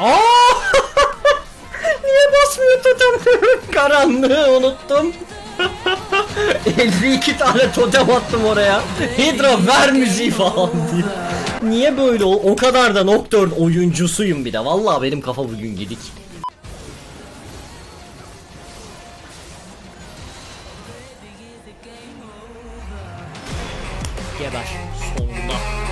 Aa! Niye basmıyor totem? Karanlığı unuttum. 52 tane totem attım oraya. Hydra ver müziği falan diye. Niye böyle o, kadar da Nocturne oyuncusuyum bir de. Vallahi benim kafa bugün gidik. Geber sonunda.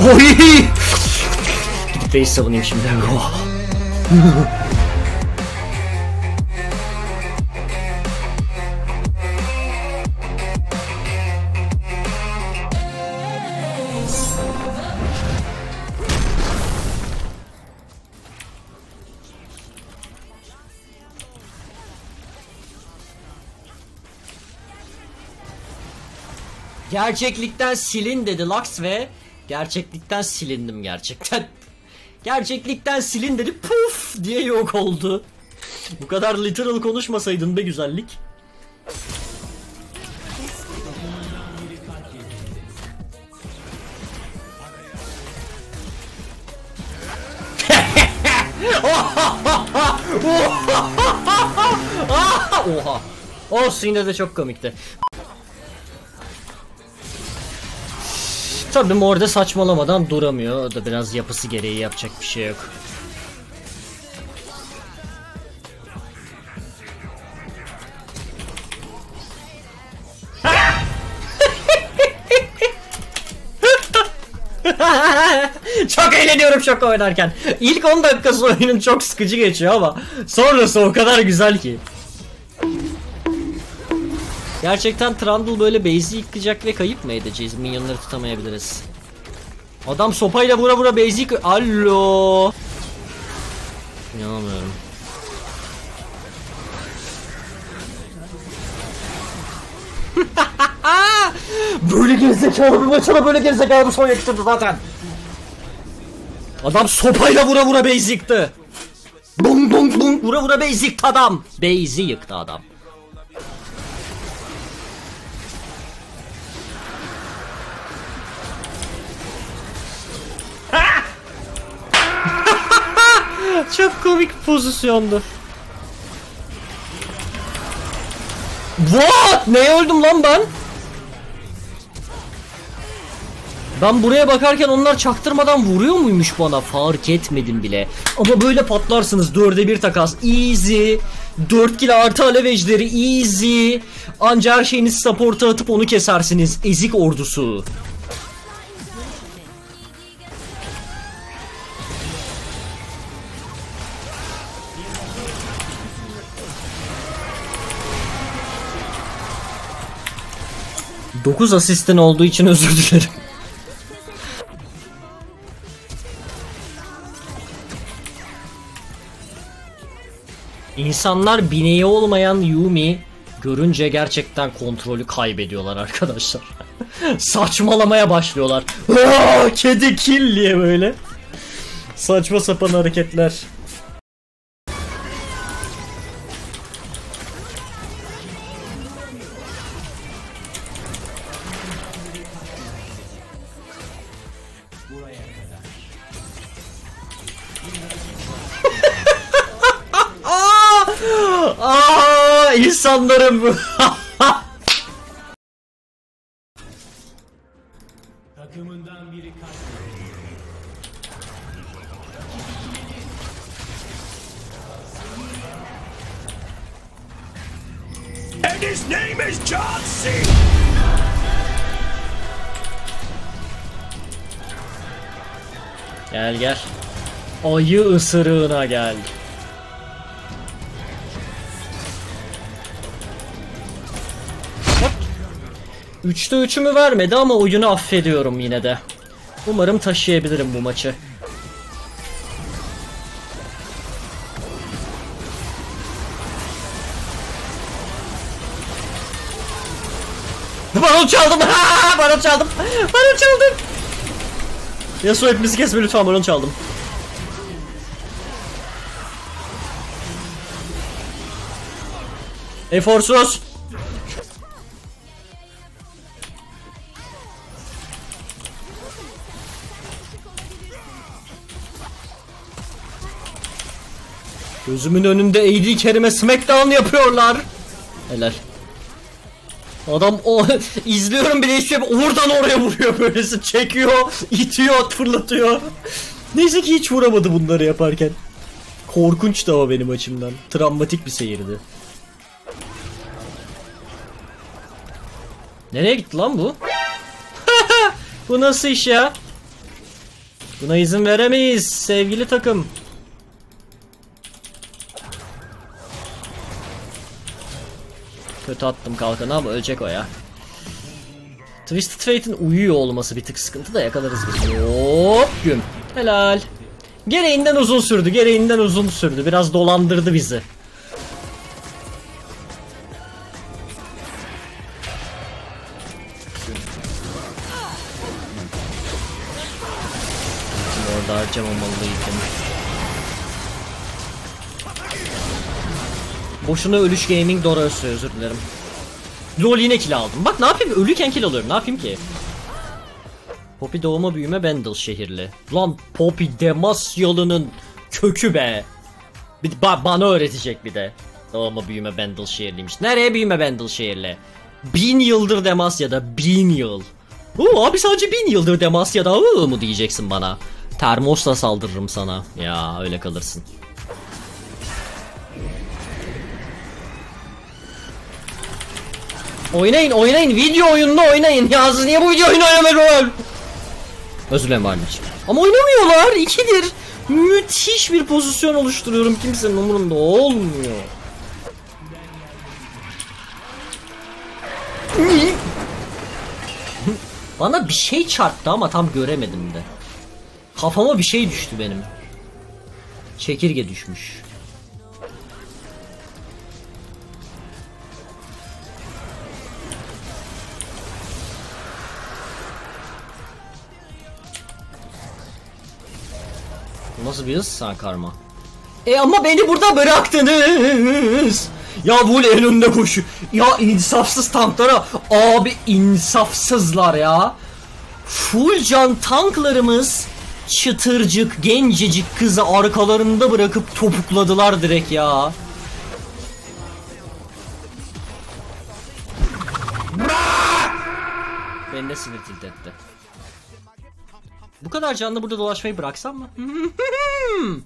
Oy! Base savunayım şimdi. Oh. Gerçeklikten silin dedi Lux ve gerçeklikten silindim gerçekten. Gerçeklikten silin dedi puf diye yok oldu. Bu kadar literal konuşmasaydın be güzellik. Oha. Olsun yine de çok komikti. Tabii orada saçmalamadan duramıyor. O da biraz yapısı gereği yapacak bir şey yok. çok eğleniyorum şok oynarken. İlk 10 dakikası oyunun çok sıkıcı geçiyor ama sonrası o kadar güzel ki. Gerçekten Trundle böyle base'i yıkacak ve kayıp mı edeceğiz? Minyonları tutamayabiliriz. Adam sopayla vura vura base'i yık... Allo. İnanamıyorum. böyle gerizekalı bir maçına böyle gerizekalı bir son yakıştırdı zaten. Adam sopayla vura vura base yıktı. Bum bum bum vura vura base yıktı adam. Base'i yıktı adam. Çok komik pozisyondu. What? Ne öldüm lan ben? Ben buraya bakarken onlar çaktırmadan vuruyor muymuş bana? Fark etmedim bile. Ama böyle patlarsınız. Dörde bir takas. Easy. 4 kilo artı alev ejderi. Easy. Anca her şeyinizi support'a atıp onu kesersiniz. Ezik ordusu. Dokuz asistin olduğu için özür dilerim. İnsanlar bineği olmayan Yumi görünce gerçekten kontrolü kaybediyorlar arkadaşlar. Saçmalamaya başlıyorlar. Aa, kedi kill diye böyle. Saçma sapan hareketler. İnsanlarım. Takımından biri. And his name is John C. gel gel. Ayı ısırığına gel. 3'te 3'ümü vermedi ama oyunu affediyorum yine de. Umarım taşıyabilirim bu maçı. Baron çaldım. Baron çaldım. Baron çaldım. Ya Yasuo hepimizi kesme lütfen baron çaldım. Eforsuz. Gözümün önünde AD Kerim'e smackdown yapıyorlar. Helal. Adam o izliyorum bile şey oradan oraya vuruyor böylesi çekiyor, itiyor, fırlatıyor. Neyse ki hiç vuramadı bunları yaparken. Korkunç da o benim açımdan. Travmatik bir seyirdi. Nereye gitti lan bu? bu nasıl iş ya? Buna izin veremeyiz sevgili takım. Kötü attım kalkanı ama ölecek o ya. Twisted Fate'in uyuyor olması bir tık sıkıntı da yakalarız biz. Hop güm. Helal. Gereğinden uzun sürdü. Gereğinden uzun sürdü. Biraz dolandırdı bizi. Boşuna ölüş gaming Doros'u özür dilerim. Lol yine kill aldım. Bak ne yapayım ölüyken kill alıyorum ne yapayım ki? Poppy doğuma büyüme Bendel şehirli. Lan Poppy Demasyalı'nın kökü be. Bir, ba- bana öğretecek bir de. Doğuma büyüme Bendel şehirliymiş. Nereye büyüme Bendel şehirli? Bin yıldır Demasya'da bin yıl. Oo, abi sadece bin yıldır Demasya'da ıı mı diyeceksin bana. Termosla saldırırım sana. Ya öyle kalırsın. Oynayın oynayın video oyununu oynayın ya siz niye bu video oyunu oynamıyorsunuz? Özür dilerim. Ama oynamıyorlar ikidir. Müthiş bir pozisyon oluşturuyorum kimsenin umurunda olmuyor. Bana bir şey çarptı ama tam göremedim de. Kafama bir şey düştü benim. Çekirge düşmüş. Nasıl bir hız? Ha karma. E ama beni burada bıraktınız. Ya bu en önünde koşu. Ya insafsız tanklara. Abi insafsızlar ya. Full can tanklarımız çıtırcık gencecik kızı arkalarında bırakıp topukladılar direkt ya. Beni de sinir tilt etti. Bu kadar canlı burada dolaşmayı bıraksam mı?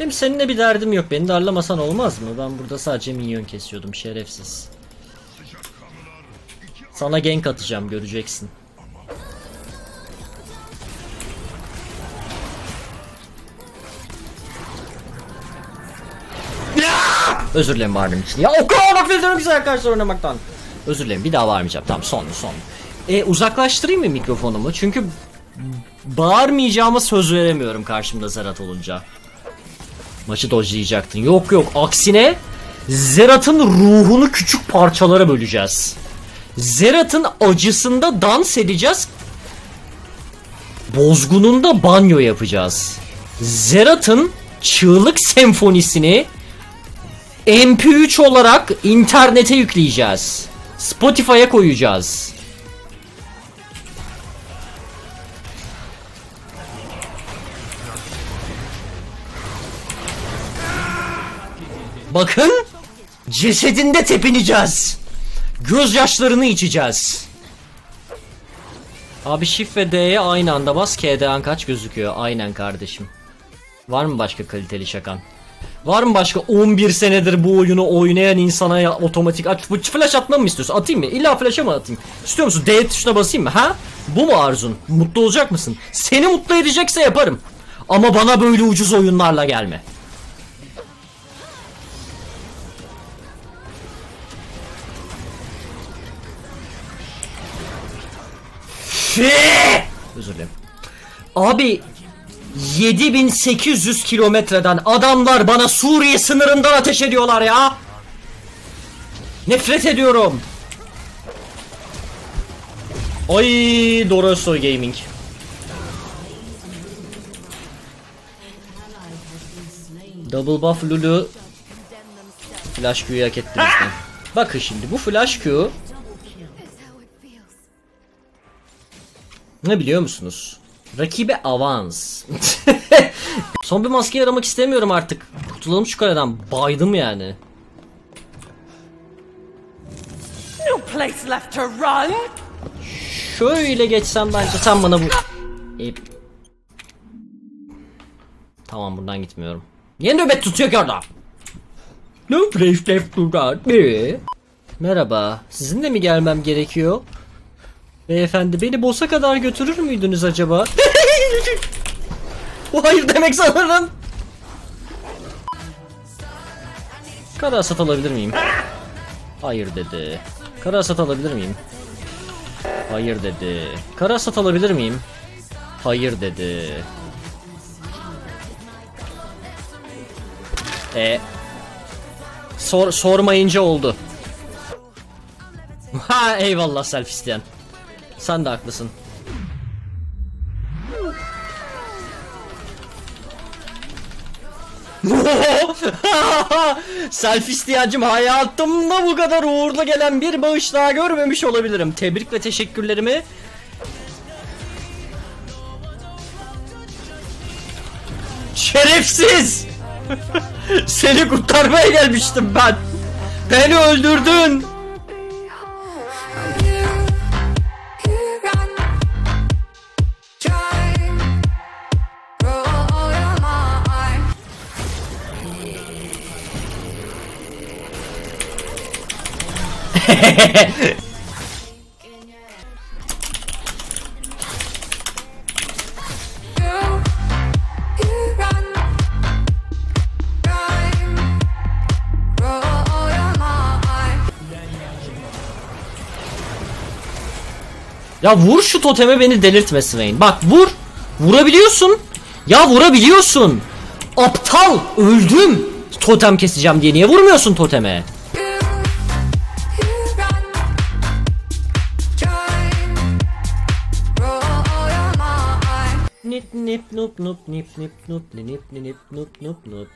Benim seninle bir derdim yok. Beni darlamasan olmaz mı? Ben burada sadece minyon kesiyordum şerefsiz. Sana gank atacağım göreceksin. Özür dilerim bağırdığım için. Ya o kadar nefret güzel arkadaşlar oynamaktan. Özür dilerim bir daha bağırmayacağım. Tamam son son. E, uzaklaştırayım mı mikrofonumu? Çünkü bağırmayacağıma söz veremiyorum karşımda Zerat olunca. Maçı dojlayacaktın. Yok yok aksine Zerat'ın ruhunu küçük parçalara böleceğiz. Zerat'ın acısında dans edeceğiz. Bozgununda banyo yapacağız. Zerat'ın çığlık senfonisini MP3 olarak internete yükleyeceğiz. Spotify'a koyacağız. Bakın cesedinde tepineceğiz. Gözyaşlarını içeceğiz. Abi Shift ve D'ye aynı anda bas KDA'n kaç gözüküyor? Aynen kardeşim. Var mı başka kaliteli şakan? Var mı başka 11 senedir bu oyunu oynayan insana ya otomatik aç bu flash atmamı mı istiyorsun? Atayım mı? İlla flash'a mı atayım? İstiyor musun? D tuşuna basayım mı? Ha? Bu mu arzun? Mutlu olacak mısın? Seni mutlu edecekse yaparım. Ama bana böyle ucuz oyunlarla gelme. Özür dilerim. Abi 7800 kilometreden adamlar bana Suriye sınırından ateş ediyorlar ya. Nefret ediyorum. Ay Dorosoy Gaming. Double buff Lulu Flash Q'yu hak etti bizden. Bakın şimdi bu Flash Q. Ne biliyor musunuz? Rakibe avans. Son bir maske aramak istemiyorum artık. Kurtulalım şu kaleden. Baydım yani. No place left to run. Şöyle geçsem bence sen bana bu... E... Tamam buradan gitmiyorum. Niye nöbet tutuyor ki orada? No place left to run. Merhaba. Sizinle mi gelmem gerekiyor? Beyefendi beni boss'a kadar götürür müydünüz acaba? Bu hayır demek sanırım. Kara hasat alabilir miyim? Hayır dedi. Kara hasat alabilir miyim? Hayır dedi. Kara hasat alabilir miyim? Hayır dedi. E sor sormayınca oldu. Ha eyvallah self isteyen. Sen de haklısın. Self isteyencim hayatımda bu kadar uğurlu gelen bir bağış daha görmemiş olabilirim. Tebrik ve teşekkürlerimi Şerefsiz! Seni kurtarmaya gelmiştim ben. Beni öldürdün. Ya vur şu toteme beni delirtme Swain. Bak vur. Vurabiliyorsun. Ya vurabiliyorsun. Aptal. Öldüm. Totem keseceğim diye niye vurmuyorsun toteme? Nip nip nup nup nip nip nup nip nip nip nup nup nup